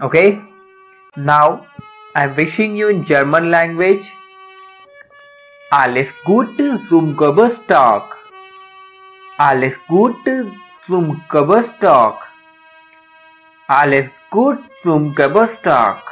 Okay? Now I'm wishing you in German language. Alles Gute zum Geburtstag. Alles Gute zum Geburtstag. Alles gut zum Geburtstag.